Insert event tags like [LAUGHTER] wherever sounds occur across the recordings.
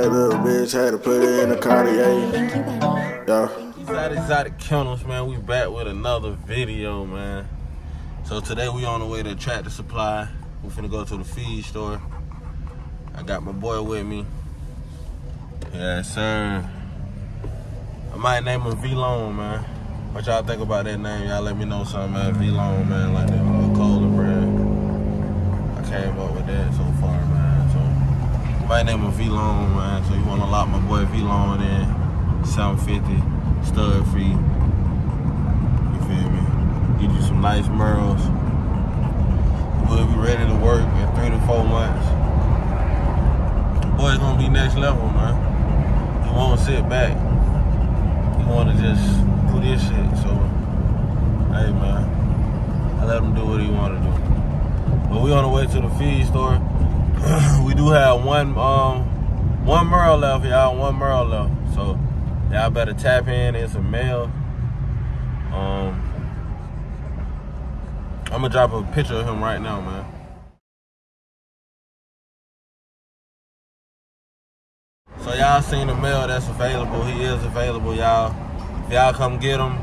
bad little bitch, had to put it in the Cartier. Yeah. Exotic Exotic Kennels, man. We back with another video, man. So today we on the way to Tractor Supply. We finna go to the feed store. I got my boy with me. Yes, sir. I might name him V-Lone, man. What y'all think about that name? Y'all let me know something, man. V-Lone, man, like that my name is V-Lone, man. So you wanna lock my boy V-Lone in. 750, stud fee. You feel me? Get you some nice merles. We'll be ready to work in three to four months. Boy's gonna be next level, man. He won't sit back. He wanna just do this shit. So, hey, man, I let him do what he wanna do. But we on the way to the feed store. [SIGHS] we do have one um one merle left, y'all. One merle left. So y'all better tap in. It's a male. Um, I'm gonna drop a picture of him right now, man. So y'all seen the male that's available. He is available, y'all. If y'all come get him,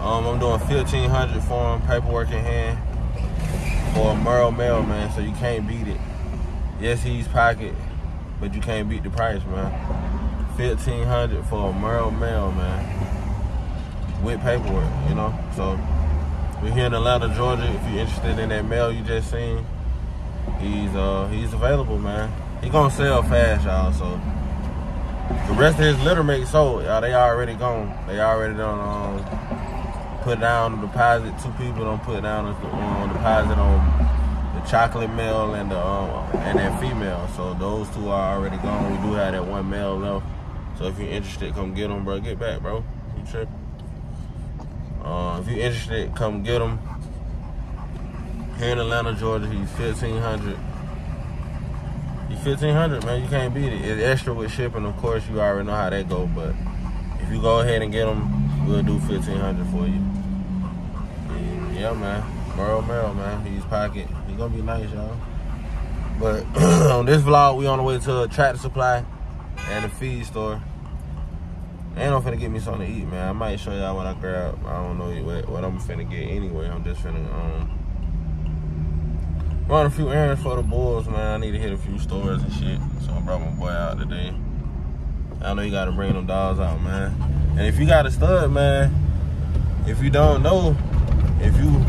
um, I'm doing 1500 for him, paperwork in hand, for a Merle male, man. So you can't beat it. Yes, he's pocket, but you can't beat the price, man. 1500 for a Merle male, man. With paperwork, you know? So we're here in Atlanta, Georgia. If you're interested in that male you just seen, he's uh he's available, man. He gonna sell fast, y'all. So the rest of his litter mate sold, y'all. They already gone. They already done um put down the deposit. Two people don't put down the um, deposit on chocolate male and the um, and that female. So those two are already gone. We do have that one male left. So if you're interested, come get them, bro. Get back, bro. You? Uh, if you're interested, come get him. Here in Atlanta, Georgia, he's 1500 He's 1500 man. You can't beat it. It's extra with shipping, of course. You already know how that go. But if you go ahead and get him, we'll do 1500 for you. Yeah, man. Merle Merle, man. He's pocket. Gonna be nice, y'all. But [CLEARS THROAT] on this vlog, we on the way to a tractor supply and a feed store. And I'm finna get me something to eat, man. I might show y'all what I grab. I don't know what, what I'm finna get anyway. I'm just finna um, run a few errands for the boys, man. I need to hit a few stores and shit. So I brought my boy out today. I know you gotta bring them dogs out, man. And if you got a stud, man, if you don't know, if you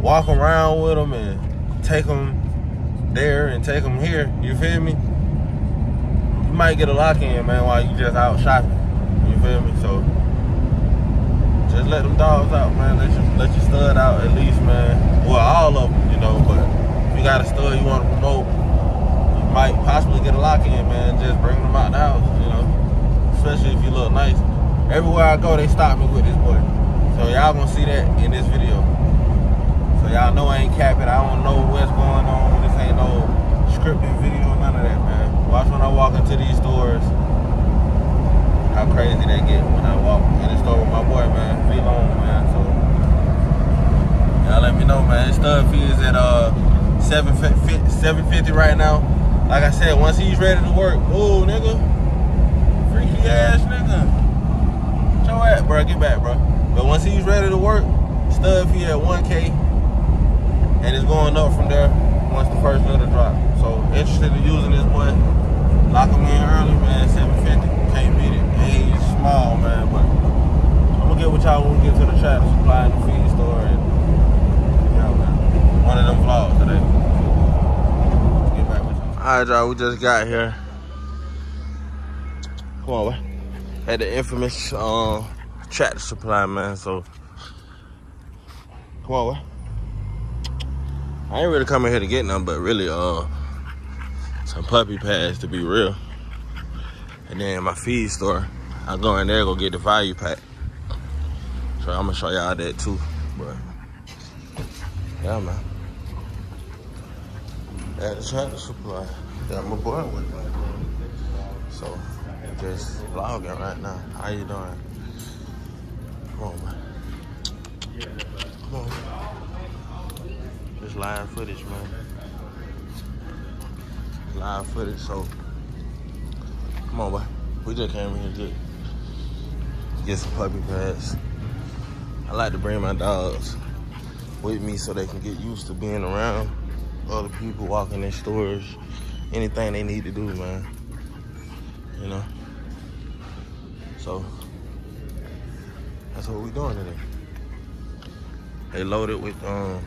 walk around with them and take them there and take them here, you feel me? You might get a lock in, man, while you just out shopping. You feel me? So just let them dogs out, man. Let you let your stud out at least, man. Well, all of them, you know. But if you got a stud you want to promote, you might possibly get a lock in, man. Just bring them out the house, you know. Especially if you look nice. Everywhere I go, they stop me with this boy. So y'all gonna see that in this video. So y'all know I ain't capping. I don't know what's going on. This ain't no scripted video, none of that, man. Watch when I walk into these stores how crazy they get when I walk in the store with my boy, man. V-Lone, man. So y'all let me know, man. Fee is at uh 750, 750 right now. Like I said, once he's ready to work, ooh, nigga, freaky ass nigga. Show at, bro. Get back, bro. But once he's ready to work, stud fee at 1K, and it's going up from there once the first litter drop. So interested in using this boy, lock him in early, man. 750, can't beat it age small, man, but I'm gonna get with y'all when we get to the tractor supply and the feed store and yeah, man. One of them vlogs today. Let's get back with y'all. Alright, y'all, we just got here. Come on, boy. At the infamous um tractor supply, man, so come on, boy. I ain't really coming here to get none, but really, uh, some puppy pads to be real. And then my feed store, I go in there, go get the value pack. So I'm gonna show y'all that too. But yeah, man. At the tractor supply, got my boy with me. So just vlogging right now. How you doing? Come on, man. Come on. Live footage, man. Live footage, so Come on, boy. We just came in here to get some puppy pads. I like to bring my dogs with me so they can get used to being around other people walking in stores, anything they need to do, man. You know? So, that's what we're doing today. They loaded with um,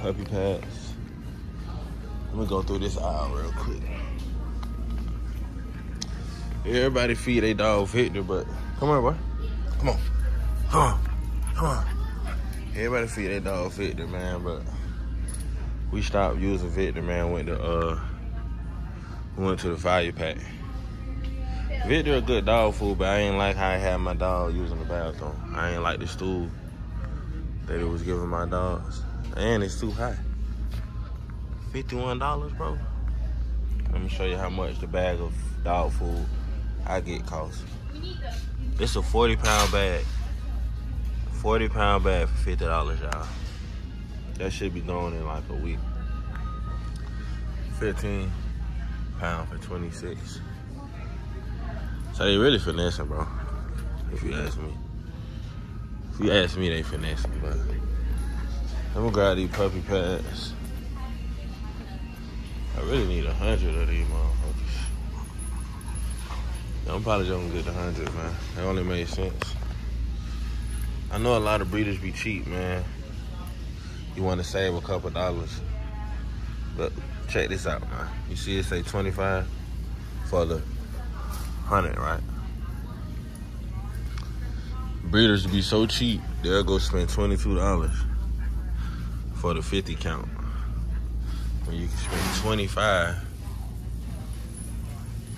puppy pads. Let me go through this aisle real quick. Everybody feed their dog Victor, but come on, boy. Come on. Come on. Come on. Everybody feed their dog Victor, man, but we stopped using Victor, man. Went to uh went to the value pack. Victor a good dog food, but I ain't like how I had my dog using the bathroom. I ain't like the stool that it was giving my dogs. And it's too high. $51, bro. Let me show you how much the bag of dog food I get cost. It's a 40 pound bag. 40 pound bag for $50, y'all. That should be gone in like a week. 15 pound for 26. So they really finessing, bro. If you ask me. If you ask me, they finessing, but I'm gonna grab these puppy pads. I really need a hundred of these motherfuckers. I'm probably just gonna get the hundred, man. That only made sense. I know a lot of breeders be cheap, man. You want to save a couple dollars. But check this out, man. You see it say 25 for the 100, right? Breeders be so cheap, they'll go spend $22 for the 50 count. When you can spend 25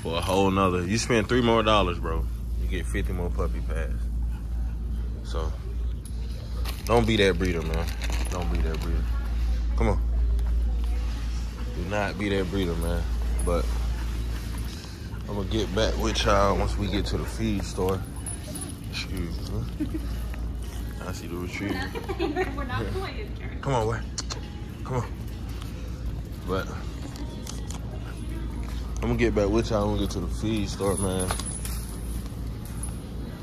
for a whole nother. You spend three more dollars, bro. You get 50 more puppy pads. So, don't be that breeder, man. Don't be that breeder. Come on. Do not be that breeder, man. But I'm gonna get back with y'all once we get to the feed store. Excuse me. I see the retriever. We're not playing, Karen. Come on, boy. Come on. But I'm gonna get back with y'all when we get to the feed store, man.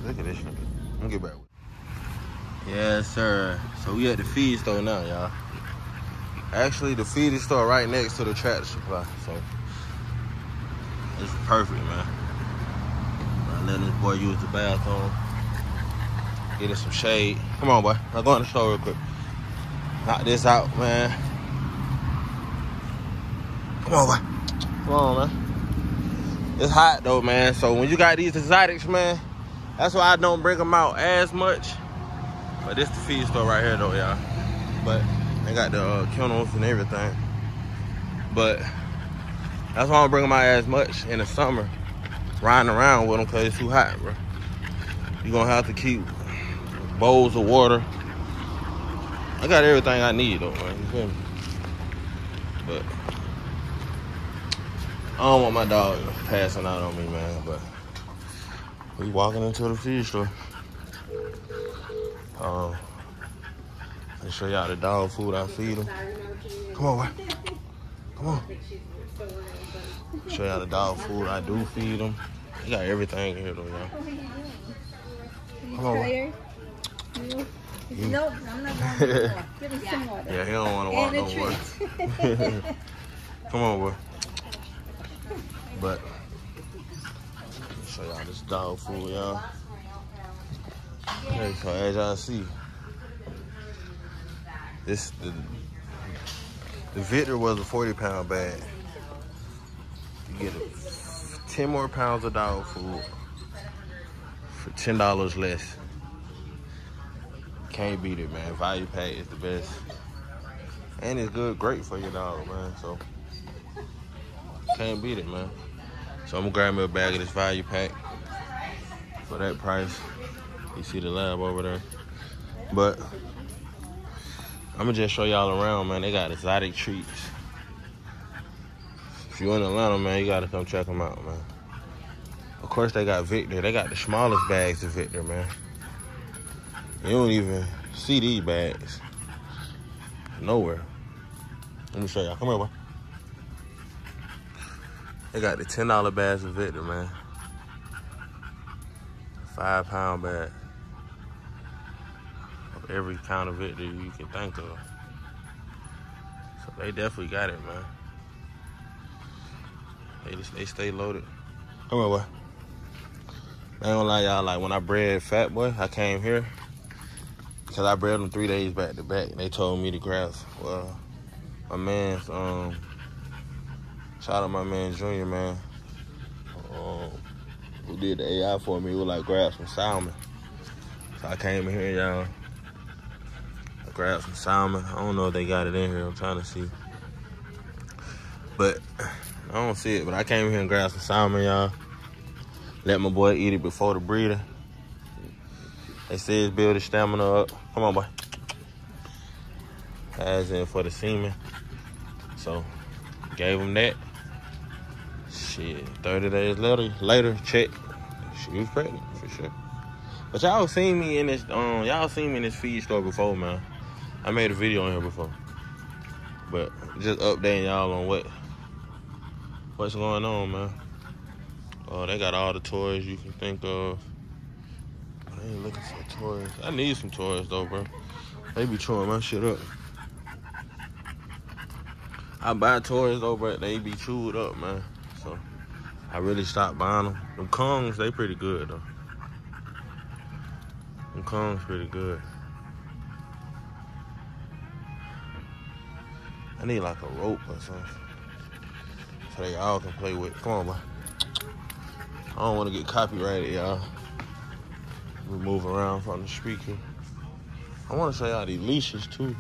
Look at this nigga. I'm gonna get back. with. Yes, sir. So we at the feed store now, y'all. Actually, the feed store right next to the tractor supply. So it's perfect, man. I'm letting this boy use the bathroom. Getting some shade. Come on, boy. I'll go in the store real quick. Knock this out, man. Come on, boy. Come on, man. It's hot though, man. So when you got these exotics, man, that's why I don't bring them out as much. But this the feed store right here though, y'all. But they got the uh, kennels and everything. But that's why I don't bring them out as much in the summer. Riding around with them cause it's too hot, bro. You're gonna have to keep bowls of water. I got everything I need though, man. You feel me? But I don't want my dog passing out on me, man. But we walking into the feed store. Um, let show y'all the dog food I feed them. Come on. Come on. Show y'all the dog food I do feed them. You got everything here though, y'all. Come on. Nope, I'm not going to Give me some water. Yeah, he don't want to walk no more. [LAUGHS] Come on, boy. But show y'all this dog food, y'all. Okay, so as y'all see, this the the Victor was a 40 pound bag. You get a, 10 more pounds of dog food for $10 less. Can't beat it, man. Value pack is the best. And it's good, great for your dog, man. So can't beat it, man. So I'm gonna grab me a bag of this value pack for that price. You see the lab over there. But I'm gonna just show y'all around, man. They got exotic treats. If you're in Atlanta, man, you gotta come check them out, man. Of course, they got Victor. They got the smallest bags of Victor, man. You don't even see these bags nowhere. Let me show y'all. Come here, boy. They got the ten dollar bags of Victor, man. five pound bag of every kind of Victor you can think of. So they definitely got it, man. They just, they stay loaded. Come on, boy. I ain't gonna lie, y'all. Like when I bred Fat Boy, I came here because I bred them three days back to back. They told me to grab. Well, my man's um, shout out my man Junior, man. Um, who did the AI for me? Was like grab some salmon. So I came in here, y'all. I grabbed some salmon. I don't know if they got it in here. I'm trying to see. But I don't see it. But I came here and grabbed some salmon, y'all. Let my boy eat it before the breeder. They say it's build his stamina up. Come on, boy. As in for the semen. So, gave him that. Shit, 30 days later, later, check. She was pregnant, for sure. But y'all seen me in this, um, y'all seen me in this feed store before, man. I made a video on here before. But just updating y'all on what what's going on, man. Oh, they got all the toys you can think of. I ain't looking for toys. I need some toys though, bro. They be chewing my shit up. I buy toys though, but they be chewed up, man. So I really stopped buying them. Them Kongs, they pretty good though. Them Kongs pretty good. I need like a rope or something. So they all can play with. Come on, boy. I don't want to get copyrighted, y'all. We move around from the speaker. I want to show y'all these leashes too.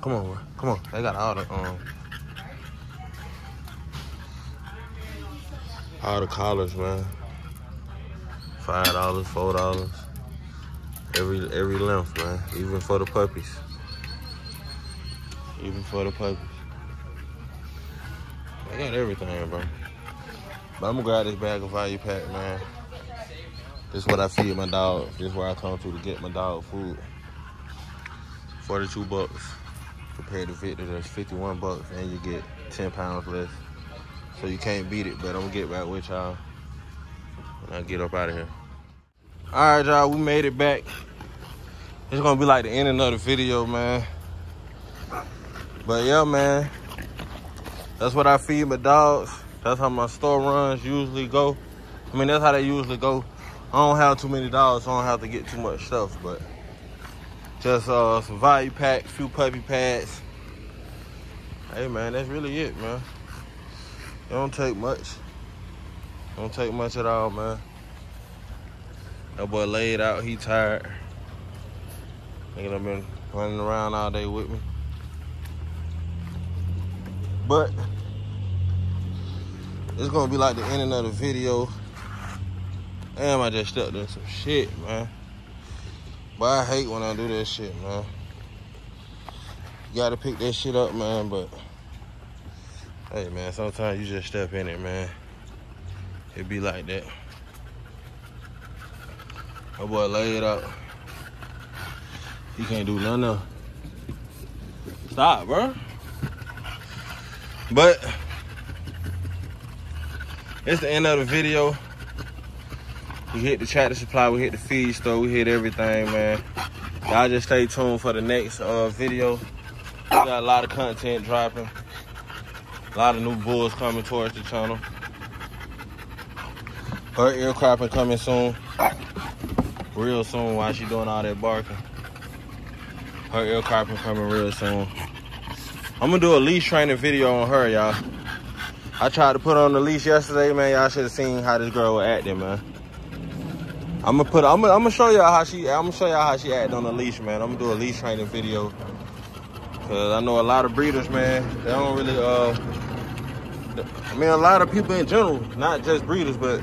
Come on, come on. They got all the um, all the collars, man. Five dollars, four dollars. Every every length, man. Even for the puppies. Even for the puppies. I got everything, bro. But I'm gonna grab this bag of value pack, man. This is what I feed my dog. This is where I come to to get my dog food. 42 bucks compared to 50, that's 51 bucks, and you get 10 pounds less. So you can't beat it, but I'm gonna get back with y'all when I get up out of here. All right, y'all, we made it back. It's gonna be like the end of the video, man. But yeah, man, that's what I feed my dogs. That's how my store runs usually go. I mean, that's how they usually go. I don't have too many dogs, so I don't have to get too much stuff, but just uh, some value packs, few puppy pads. Hey man, that's really it, man. It don't take much. It don't take much at all, man. That boy laid out, he tired. Done been running around all day with me. But it's gonna be like the ending of the video. Damn, I just stepped in some shit, man. But I hate when I do that shit, man. You gotta pick that shit up, man, but hey, man, sometimes you just step in it, man. It be like that. My boy lay it up. He can't do nothing else. Stop, bro. But it's the end of the video. We hit the tractor supply, we hit the feed store, we hit everything, man. Y'all just stay tuned for the next uh, video. We got a lot of content dropping. A lot of new bulls coming towards the channel. Her ear cropping coming soon. Real soon while she doing all that barking. Her ear cropping coming real soon. I'm gonna do a leash training video on her, y'all. I tried to put on the leash yesterday, man. Y'all should have seen how this girl was acting, man. I'm gonna put. I'm gonna, I'm gonna show y'all how she. I'm gonna show y'all how she act on the leash, man. I'm gonna do a leash training video. Cause I know a lot of breeders, man. They don't really. Uh, I mean, a lot of people in general, not just breeders, but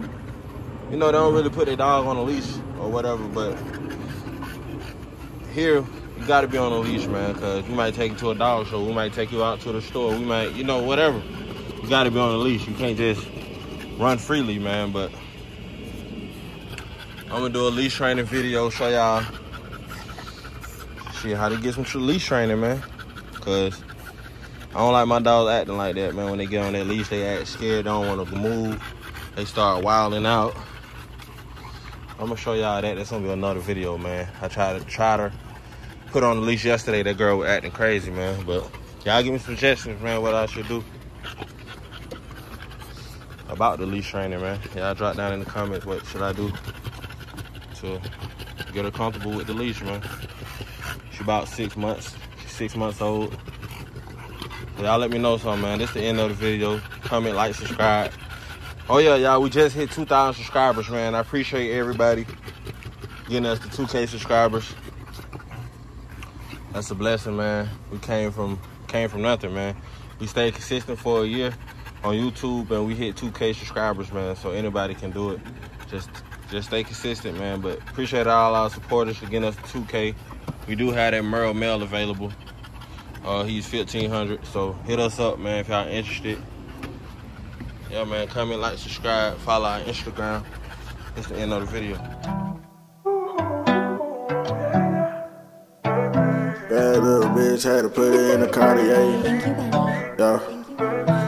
you know, they don't really put their dog on a leash or whatever. But here, you gotta be on a leash, man. Cause we might take you to a dog show. We might take you out to the store. We might, you know, whatever. You gotta be on a leash. You can't just run freely, man. But I'm gonna do a leash training video, show y'all shit how to get some leash training, man. Cause I don't like my dogs acting like that, man. When they get on that leash, they act scared, they don't want to move. They start wilding out. I'm gonna show y'all that. That's gonna be another video, man. I tried to try to put on the leash yesterday. That girl was acting crazy, man. But y'all give me suggestions, man, what I should do about the leash training, man. Y'all drop down in the comments what should I do to get her comfortable with the leash, man. She about six months, six months old. Y'all let me know something, man. This the end of the video. Comment, like, subscribe. Oh yeah, y'all, we just hit 2,000 subscribers, man. I appreciate everybody getting us to 2K subscribers. That's a blessing, man. We came from came from nothing, man. We stayed consistent for a year on YouTube, and we hit 2K subscribers, man. So anybody can do it. Just just stay consistent, man. But appreciate all our supporters for getting us 2K. We do have that Merle Male available. Uh, he's 1500 so hit us up, man, if y'all interested. Yeah, man, comment, like, subscribe, follow our Instagram. It's the end of the video. Bad little bitch had to put it in the Cartier. Thank you, Benny. Yeah. Thank you.